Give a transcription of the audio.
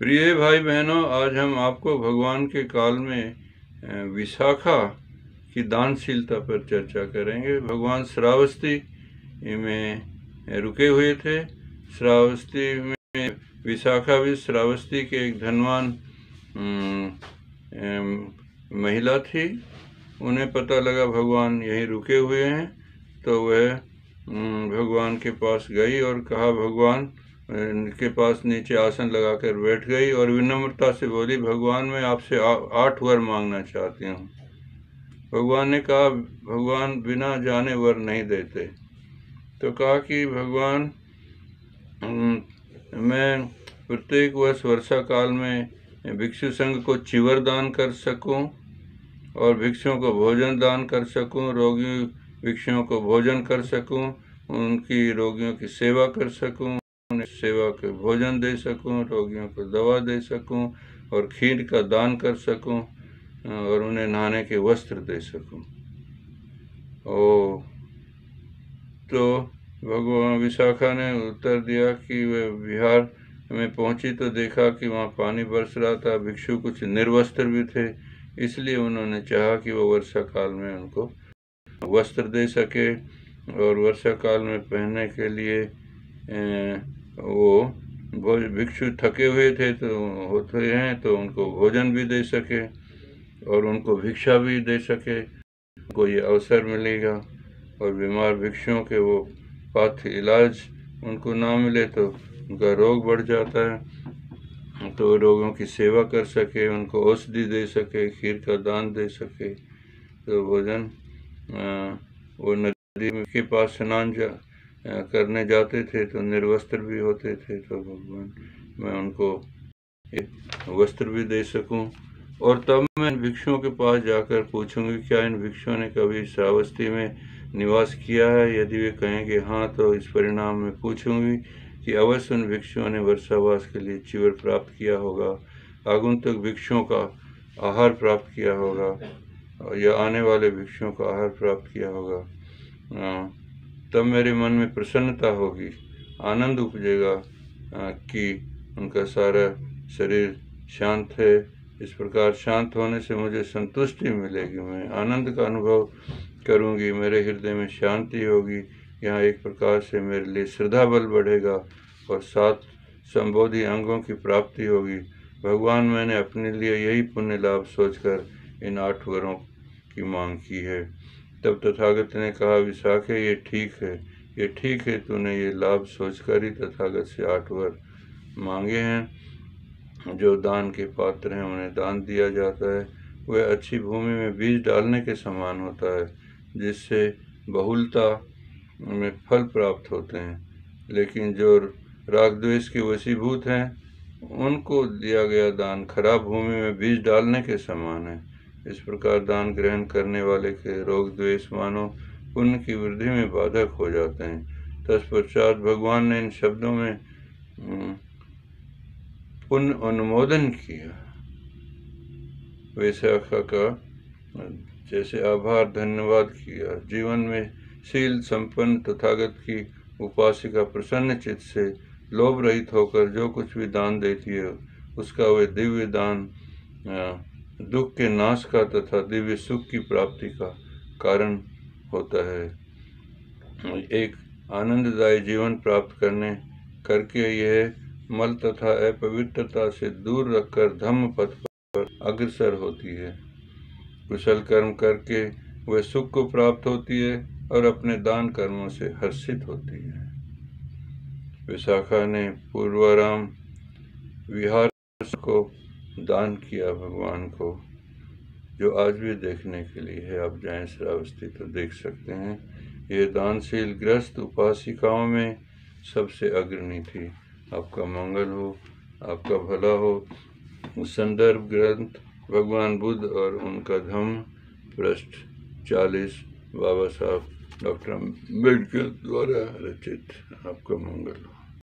प्रिय भाई बहनों आज हम आपको भगवान के काल में विशाखा की दानशीलता पर चर्चा करेंगे। भगवान श्रावस्ती में रुके हुए थे। श्रावस्ती में विशाखा भी श्रावस्ती के एक धनवान महिला थी। उन्हें पता लगा भगवान यहीं रुके हुए हैं तो वह भगवान के पास गई और कहा, भगवान के पास नीचे आसन लगाकर बैठ गई और विनम्रता से बोली, भगवान, मैं आपसे आठ वर मांगना चाहती हूँ। भगवान ने कहा, भगवान बिना जाने वर नहीं देते। तो कहा कि, भगवान मैं प्रत्येक वर्ष वर्षा काल में भिक्षु संघ को चिवर दान कर सकूँ और भिक्षुओं को भोजन दान कर सकूँ, रोगी भिक्षुओं को भोजन कर सकूँ, उनकी रोगियों की सेवा कर सकूँ। सेवा के भोजन दे सकूँ, रोगियों को दवा दे सकूँ और खीर का दान कर सकूँ और उन्हें नहाने के वस्त्र दे सकूँ। ओ तो भगवान विशाखा ने उत्तर दिया कि वह बिहार में पहुँची तो देखा कि वहाँ पानी बरस रहा था भिक्षु कुछ निर्वस्त्र भी थे इसलिए उन्होंने चाहा कि वो वर्षा काल में उनको वस्त्र दे सके और वर्षा काल में पहनने के लिए वो भोज भिक्षु थके हुए थे तो होते हैं तो उनको भोजन भी दे सके और उनको भिक्षा भी दे सके। उनको ये अवसर मिलेगा और बीमार भिक्षुओं के वो पाथ्य इलाज उनको ना मिले तो उनका रोग बढ़ जाता है। तो रोगों की सेवा कर सके, उनको औषधि दे सके, खीर का दान दे सके। तो भोजन वो नदी के पास स्नान जा करने जाते थे तो निर्वस्त्र भी होते थे तो भगवान, मैं उनको एक वस्त्र भी दे सकूँ। और तब मैं भिक्षुओं के पास जाकर पूछूँगी, क्या इन भिक्षुओं ने कभी श्रावस्ती में निवास किया है? यदि वे कहेंगे हाँ तो इस परिणाम में पूछूँगी कि अवश्य उन भिक्षुओं ने वर्षावास के लिए चिवर प्राप्त किया होगा, आगुंतक भिक्षुओं का आहार प्राप्त किया होगा, या आने वाले भिक्षुओं का आहार प्राप्त किया होगा। तब मेरे मन में प्रसन्नता होगी, आनंद उपजेगा कि उनका सारा शरीर शांत है। इस प्रकार शांत होने से मुझे संतुष्टि मिलेगी, मैं आनंद का अनुभव करूँगी, मेरे हृदय में शांति होगी। यहाँ एक प्रकार से मेरे लिए श्रद्धा बल बढ़ेगा और सात संबोधि अंगों की प्राप्ति होगी। भगवान, मैंने अपने लिए यही पुण्य लाभ सोचकर इन आठ वरों की मांग की है। तब तथागत ने कहा विशाखे ये ठीक है। ये ठीक है, तूने ये लाभ सोचकर ही तथागत से आठ वर मांगे हैं। जो दान के पात्र हैं, उन्हें दान दिया जाता है। वह अच्छी भूमि में बीज डालने के समान होता है, जिससे बहुलता में फल प्राप्त होते हैं। लेकिन जो राग द्वेष के वशीभूत हैं, उनको दिया गया दान खराब भूमि में बीज डालने के समान है। इस प्रकार दान ग्रहण करने वाले के रोग द्वेष मानो पुण्य की वृद्धि में बाधक हो जाते हैं। तत्पश्चात भगवान ने इन शब्दों में हम्म, पुण्य अनुमोदन किया। वैशाखा का जैसे आभार धन्यवाद किया। जीवन में शील संपन्न तथागत की उपासिका प्रसन्न चित्त से लोभ रहित होकर जो कुछ भी दान देती है उसका वे दिव्य दान दुख के नाश का तथा दिव्य सुख की प्राप्ति का कारण होता है। एक आनंददायी जीवन प्राप्त करने, करके यह मल तथा अपवित्रता से दूर रखकर धम्म पथ पर अग्रसर होती है। कुशल कर्म करके वह सुख को प्राप्त होती है और अपने दान कर्मों से हर्षित होती है। विशाखा ने पूर्वाराम विहार को दान किया भगवान को, जो आज भी देखने के लिए है। आप जाएँ श्रावस्ती तो देख सकते हैं, ये दानशील ग्रस्त उपासिकाओं में सबसे अग्रणी थी। आपका मंगल हो, आपका भला हो। संदर्भ ग्रंथ भगवान बुद्ध और उनका धम्म पृष्ठ चालीस बाबा साहब डॉक्टर अंबेडकर द्वारा रचित। आपका मंगल हो।